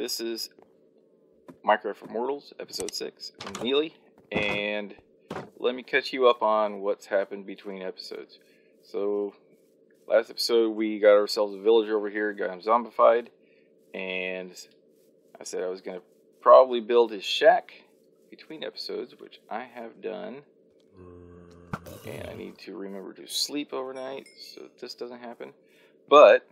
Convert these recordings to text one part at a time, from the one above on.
This is Minecraft for Mortals, episode 6. I'm Nealey, and let me catch you up on what's happened between episodes. So, last episode we got ourselves a villager over here, got him zombified, and I said I was going to probably build his shack between episodes, which I have done. And I need to remember to sleep overnight so this doesn't happen. But,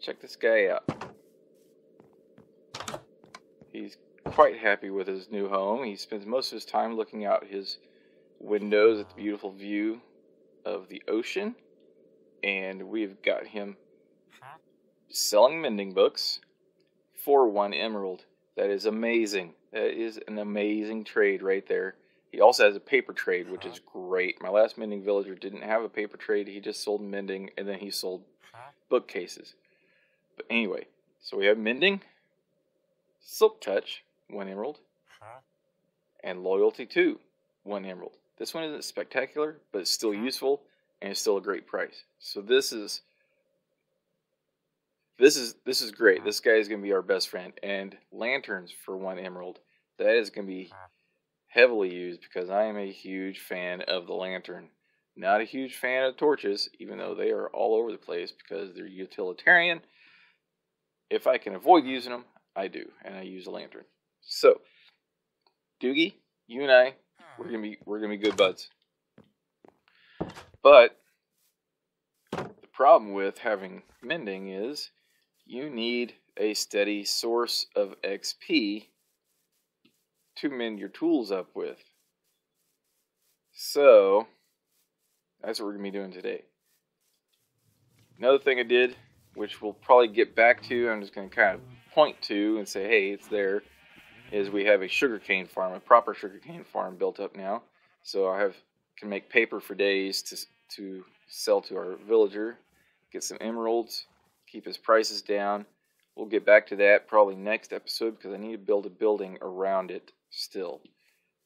check this guy out. Quite happy with his new home. He spends most of his time looking out his windows at the beautiful view of the ocean. And we've got him selling mending books for one emerald. That is amazing. That is an amazing trade right there. He also has a paper trade, which is great. My last mending villager didn't have a paper trade. He just sold mending and then he sold bookcases. But anyway, so we have mending, silk touch, one emerald, and loyalty two, one emerald. This one isn't spectacular, but it's still mm-hmm. useful and it's still a great price. So this is this is this is great. This guy is going to be our best friend. And lanterns for one emerald. That is going to be heavily used because I am a huge fan of the lantern. Not a huge fan of torches, even though they are all over the place because they're utilitarian. If I can avoid using them, I do, and I use a lantern. So, Doogie, you and I, we're gonna be we're gonna be good buds. But the problem with having mending is you need a steady source of XP to mend your tools up with. So, that's what we're to be doing today. Another thing I did, which we'll probably get back to, I'm just to kind of point to and say, hey, it's there, is we have a sugarcane farm, a proper sugarcane farm built up now. So I have can make paper for days to to sell to our villager, get some emeralds, keep his prices down. We'll get back to that probably next episode because I need to build a building around it still.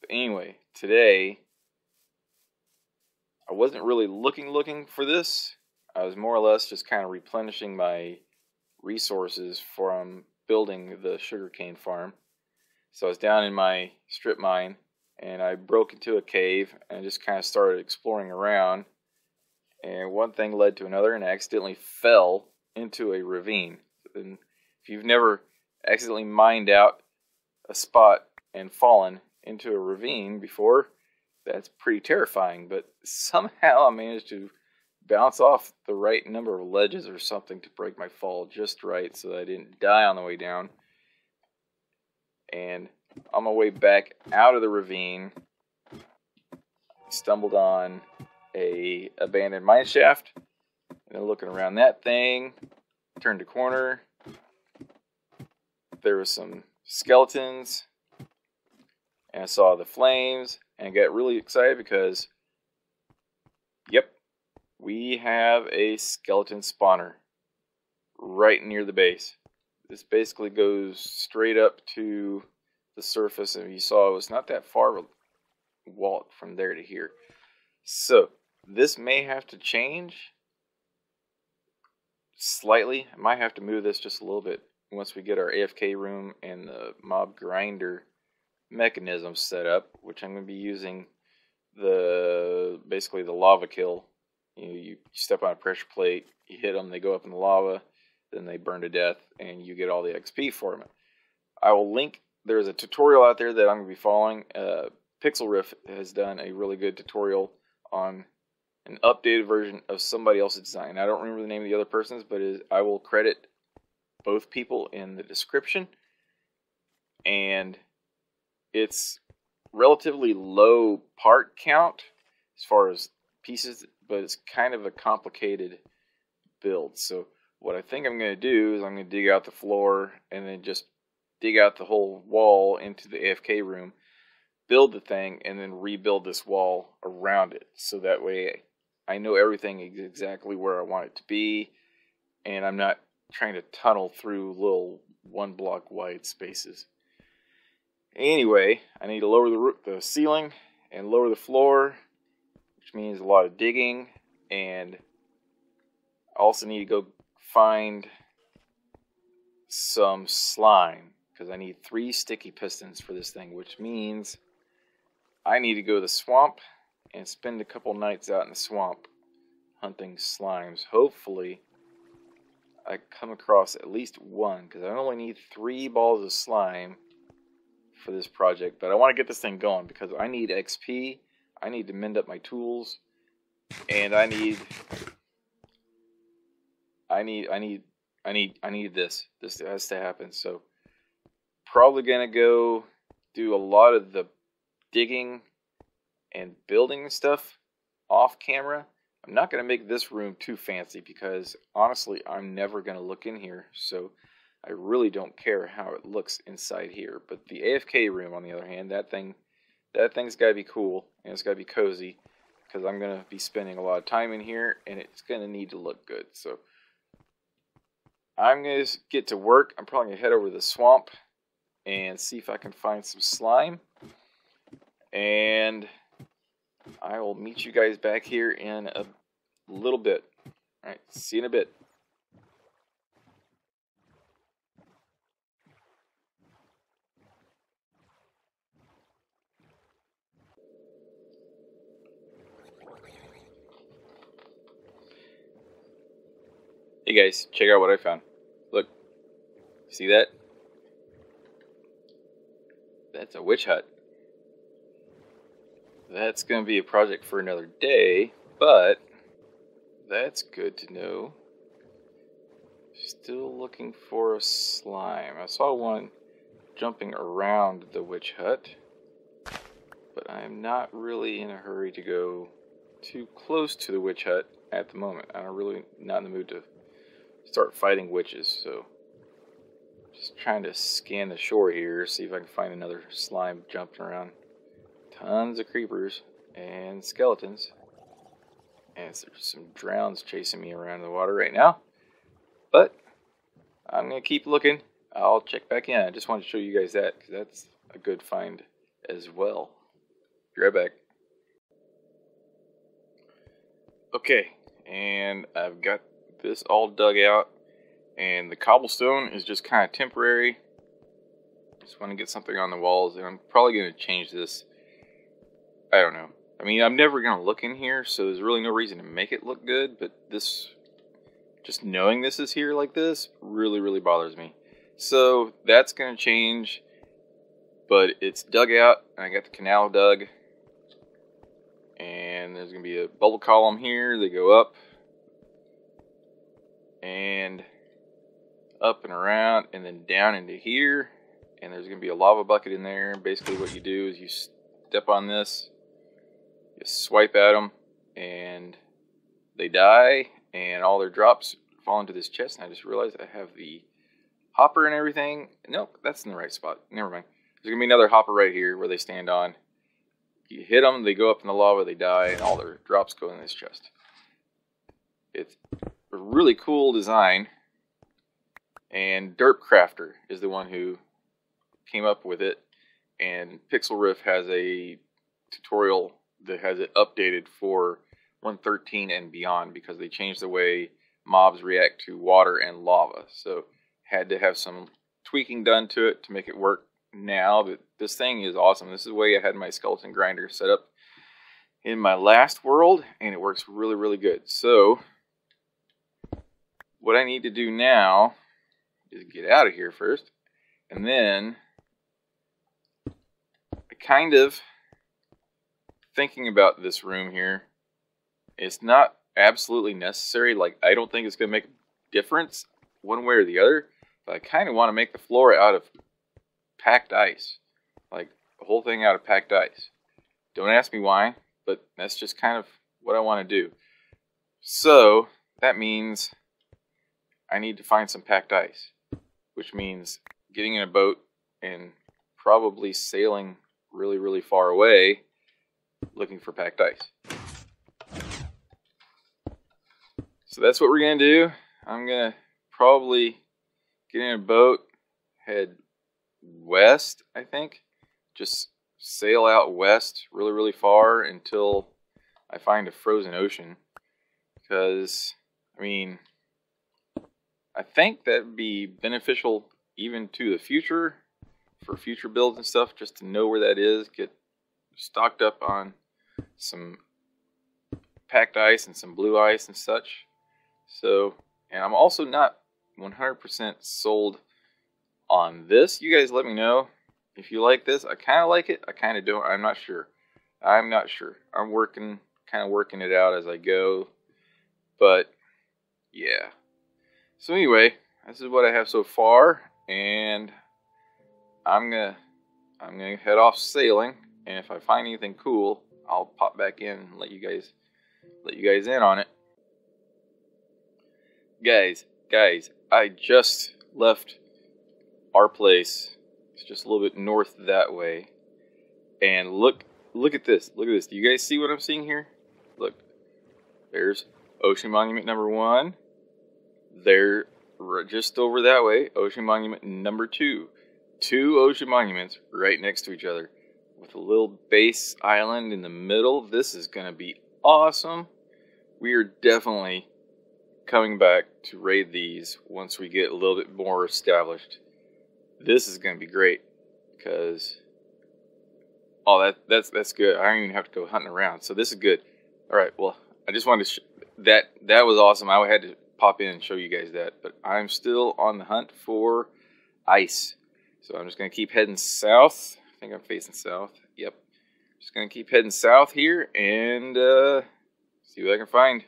But anyway, today I wasn't really looking looking for this. I was more or less just kind of replenishing my resources from building the sugarcane farm. So I was down in my strip mine and I broke into a cave and just kind of started exploring around. And one thing led to another, and I accidentally fell into a ravine. And if you've never accidentally mined out a spot and fallen into a ravine before, that's pretty terrifying. But somehow I managed to bounce off the right number of ledges or something to break my fall just right so that I didn't die on the way down. And on my way back out of the ravine, stumbled on a abandoned mine shaft. And then looking around that thing, turned a corner. There was some skeletons, and I saw the flames, and got really excited because, yep, we have a skeleton spawner right near the base. This basically goes straight up to the surface, and you saw it was not that far walk from there to here. So, this may have to change slightly. I might have to move this just a little bit once we get our AFK room and the mob grinder mechanism set up, which I'm going to be using the basically the lava kill. You, know, you step on a pressure plate, you hit them, they go up in the lava, then they burn to death, and you get all the XP for them. I will link. There's a tutorial out there that I'm going to be following. Uh, Pixlriffs has done a really good tutorial on an updated version of somebody else's design. I don't remember the name of the other person's, but I will credit both people in the description. And it's relatively low part count as far as pieces, but it's kind of a complicated build. So what I think I'm going to do is I'm going to dig out the floor and then just dig out the whole wall into the AFK room, build the thing, and then rebuild this wall around it. So that way I know everything is exactly where I want it to be, and I'm not trying to tunnel through little one block wide spaces. Anyway, I need to lower the, the ceiling and lower the floor, which means a lot of digging, and I also need to go find some slime because I need three sticky pistons for this thing, which means I need to go to the swamp and spend a couple nights out in the swamp hunting slimes. Hopefully, I come across at least one because I only need three balls of slime for this project. But I want to get this thing going because I need XP, I need to mend up my tools, and I need, I need, I need, I need, I need this. This has to happen. So probably gonna go do a lot of the digging and building stuff off camera. I'm not going to make this room too fancy because honestly, I'm never going to look in here. So I really don't care how it looks inside here. But the AFK room, on the other hand, that thing, that thing's got to be cool and it's got to be cozy because I'm going to be spending a lot of time in here and it's going to need to look good. So I'm going to get to work. I'm probably going to head over to the swamp and see if I can find some slime. And I will meet you guys back here in a little bit. All right, see you in a bit. Hey guys, check out what I found. See that? That's a witch hut that's going to be a project for another day, but that's good to know. Still looking for a slime. I saw one jumping around the witch hut, but I am not really in a hurry to go too close to the witch hut at the moment. I'm really not in the mood to start fighting witches, so just trying to scan the shore here, see if I can find another slime jumping around tons of creepers and skeletons. And there's some drowns chasing me around in the water right now. But I'm going to keep looking. I'll check back in. I just wanted to show you guys that because that's a good find as well. Be right back. Okay, and I've got this all dug out, and the cobblestone is just kind of temporary. Just want to get something on the walls, and I'm probably going to change this I don't know. I mean, I'm never going to look in here, so there's really no reason to make it look good, but this, just knowing this is here like this, really, really bothers me. So that's going to change, but it's dug out, and I got the canal dug, and there's going to be a bubble column here. They go up, and up and around, and then down into here, and there's going to be a lava bucket in there. Basically what you do is you step on this, you swipe at them and they die and all their drops fall into this chest and I just realized I have the hopper and everything. Nope, that's in the right spot. Never mind. There's going to be another hopper right here where they stand on. You hit them, they go up in the lava, they die, and all their drops go in this chest. It's a really cool design. And DerpCrafturr is the one who came up with it. And Pixlriffs has a tutorial that has it updated for 113 and beyond because they changed the way mobs react to water and lava. So had to have some tweaking done to it to make it work now. But this thing is awesome. This is the way I had my skeleton grinder set up in my last world, and it works really, really good. So what I need to do now is get out of here first, and then I kind of thinking about this room here, it's not absolutely necessary. Like, I don't think it's going to make a difference one way or the other. But I kind of want to make the floor out of packed ice. Like, the whole thing out of packed ice. Don't ask me why, but that's just kind of what I want to do. So, that means I need to find some packed ice. Which means getting in a boat and probably sailing really, really far away looking for packed ice. So that's what we're going to do. I'm going to probably get in a boat, head west, I think. Just sail out west really, really far until I find a frozen ocean. Because, I mean, I think that would be beneficial even to the future for future builds and stuff, just to know where that is, get stocked up on some packed ice and some blue ice and such. So, and I'm also not 100% sold on this. You guys let me know if you like this. I kind of like it. I kind of don't. I'm not sure. I'm not sure. I'm working, kind of working it out as I go. But, yeah. So anyway, this is what I have so far. And I'm to I'm to head off sailing. And if I find anything cool, I'll pop back in and let you guys let you guys in on it. Guys, guys, I just left our place. It's just a little bit north that way. And look look at this. Look at this. Do you guys see what I'm seeing here? Look. There's Ocean Monument number 1. There just over that way, Ocean Monument number 2. Two ocean monuments right next to each other with a little base island in the middle. This is going to be awesome. We are definitely coming back to raid these once we get a little bit more established. This is going to be great because oh that that's that's good. I don't even have to go hunting around. So this is good. All right. Well, I just wanted to that that was awesome. I had to pop in and show you guys that, but I'm still on the hunt for ice. So I'm just going to keep heading south. I think I'm facing south. Yep. Just going to keep heading south here and uh, see what I can find.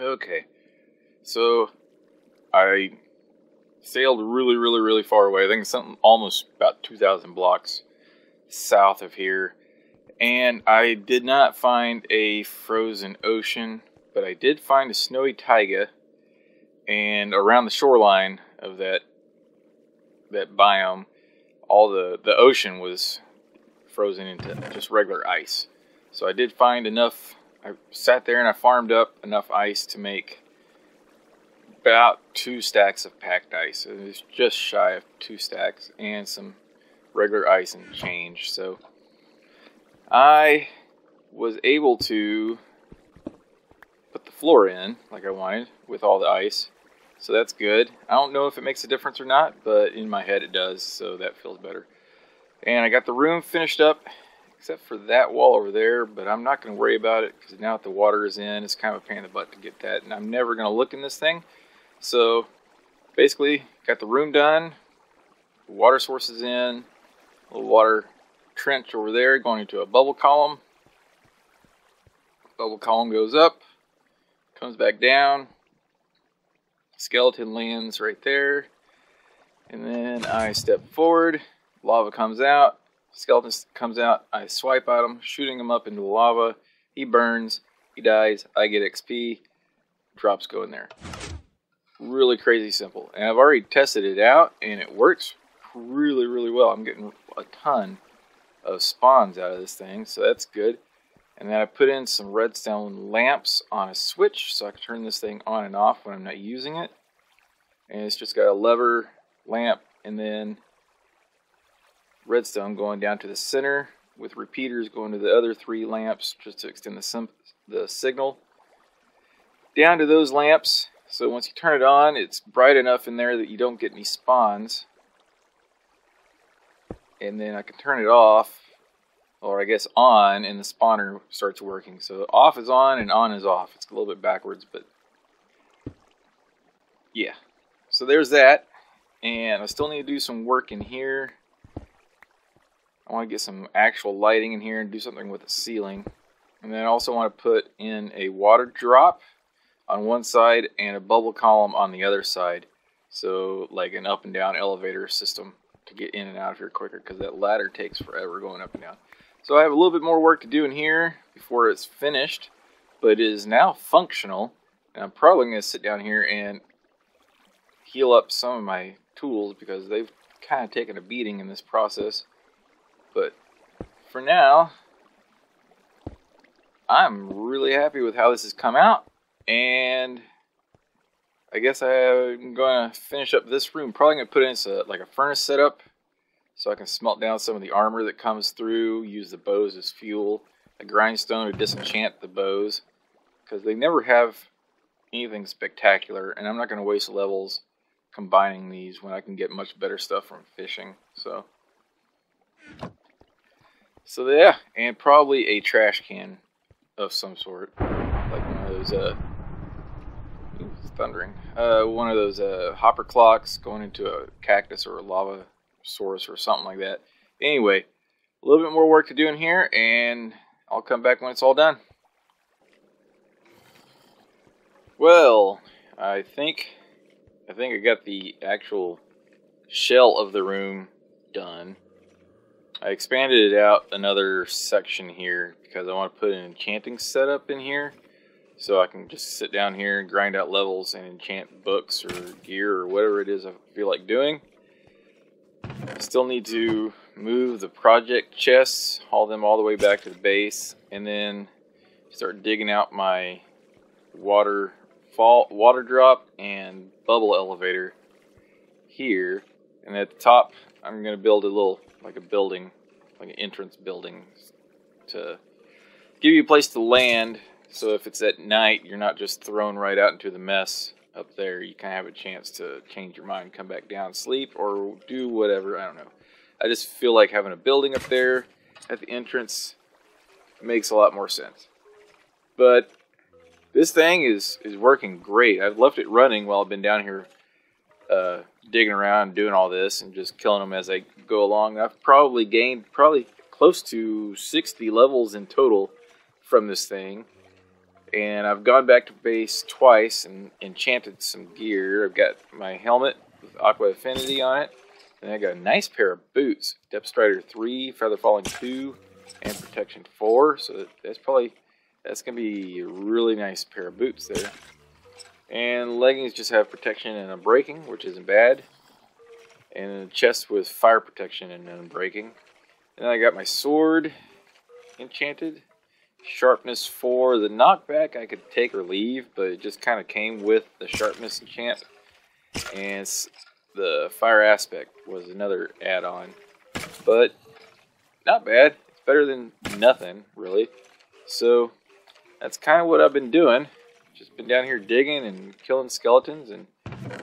Okay, so I sailed really, really, really far away. I think something almost about 2,000 blocks south of here. And I did not find a frozen ocean, but I did find a snowy taiga. And around the shoreline of that that biome, all the, the ocean was frozen into just regular ice. So I did find enough I sat there and I farmed up enough ice to make about two stacks of packed ice. It was just shy of two stacks and some regular ice and change. So I was able to put the floor in like I wanted with all the ice. So that's good. I don't know if it makes a difference or not, but in my head it does, so that feels better. And I got the room finished up except for that wall over there, but I'm not going to worry about it because now that the water is in, it's kind of a pain in the butt to get that, and I'm never going to look in this thing. So basically, got the room done, the water source is in, a little water trench over there going into a bubble column. Bubble column goes up, comes back down, skeleton lands right there, and then I step forward, lava comes out, Skeleton comes out. I swipe at him, shooting him up into the lava. He burns. He dies. I get XP. Drops go in there. Really crazy simple. And I've already tested it out, and it works really, really well. I'm getting a ton of spawns out of this thing, so that's good. And then I put in some redstone lamps on a switch so I can turn this thing on and off when I'm not using it. And it's just got a lever, lamp, and then redstone going down to the center with repeaters going to the other three lamps just to extend the, the signal. Down to those lamps, so once you turn it on, it's bright enough in there that you don't get any spawns. And then I can turn it off, or I guess on, and the spawner starts working. So off is on and on is off. It's a little bit backwards, but yeah. So there's that. And I still need to do some work in here. I want to get some actual lighting in here and do something with the ceiling. And then I also want to put in a water drop on one side and a bubble column on the other side. So like an up and down elevator system to get in and out of here quicker because that ladder takes forever going up and down. So I have a little bit more work to do in here before it's finished. but it is now functional. And I'm probably going to sit down here and heal up some of my tools because they've kind of taken a beating in this process. But for now, I'm really happy with how this has come out. And I guess I'm going to finish up this room. Probably going to put in a, uh, like a furnace setup so I can smelt down some of the armor that comes through, use the bows as fuel, a grindstone to disenchant the bows, because they never have anything spectacular, and I'm not going to waste levels combining these when I can get much better stuff from fishing. So, so yeah, and probably a trash can of some sort, like one of those uh, thundering, uh, one of those uh, hopper clocks going into a cactus or a lava source or something like that. Anyway, a little bit more work to do in here, and I'll come back when it's all done. Well, I think I think I got the actual shell of the room done. I expanded it out another section here because I want to put an enchanting setup in here so I can just sit down here and grind out levels and enchant books or gear or whatever it is I feel like doing. Still need to move the project chests, haul them all the way back to the base, and then start digging out my water fall water drop and bubble elevator here. And at the top, I'm going to build a little, like a building, like an entrance building to give you a place to land. So if it's at night, you're not just thrown right out into the mess up there. You kind of have a chance to change your mind, come back down, sleep, or do whatever. I don't know. I just feel like having a building up there at the entrance makes a lot more sense. But this thing is is working great. I've left it running while I've been down here uh, digging around, doing all this, and just killing them as I go along. I've probably gained probably close to 60 levels in total from this thing. And I've gone back to base twice and enchanted some gear. I've got my helmet with Aqua Affinity on it. And I got a nice pair of boots. Depth Strider 3, Feather Falling 2, and Protection 4. So that's probably, that's going to be a really nice pair of boots there. And leggings just have protection and unbreaking, which isn't bad. And a chest with fire protection and unbreaking. And I got my sword enchanted. Sharpness 4. The knockback I could take or leave, but it just kind of came with the sharpness enchant. And the fire aspect was another add-on. But not bad. It's better than nothing, really. So that's kind of what I've been doing. Just been down here digging and killing skeletons, and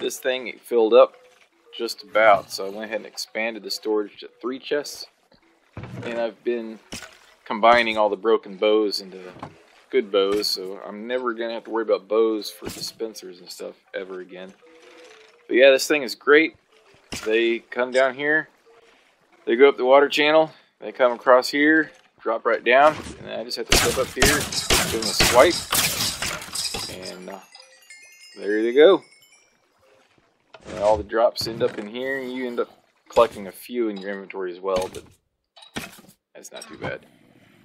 this thing filled up just about. So I went ahead and expanded the storage to three chests, and I've been combining all the broken bows into good bows. So I'm never gonna have to worry about bows for dispensers and stuff ever again. But yeah, this thing is great. They come down here, they go up the water channel, they come across here, drop right down, and I just have to step up here, give them a swipe, and uh, there they go. And all the drops end up in here, and you end up collecting a few in your inventory as well, but that's not too bad.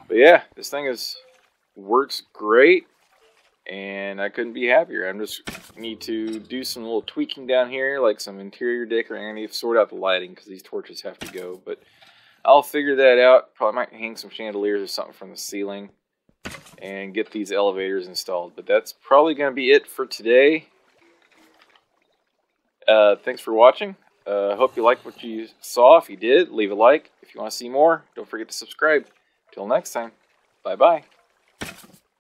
But yeah, this thing is works great, and I couldn't be happier. I'm just need to do some little tweaking down here, like some interior decorating. I need to sort out the lighting because these torches have to go, but I'll figure that out. Probably might hang some chandeliers or something from the ceiling and get these elevators installed. But that's probably going to be it for today. Uh, thanks for watching. I uh, hope you liked what you saw. If you did, leave a like. If you want to see more, don't forget to subscribe. Till next time, bye-bye.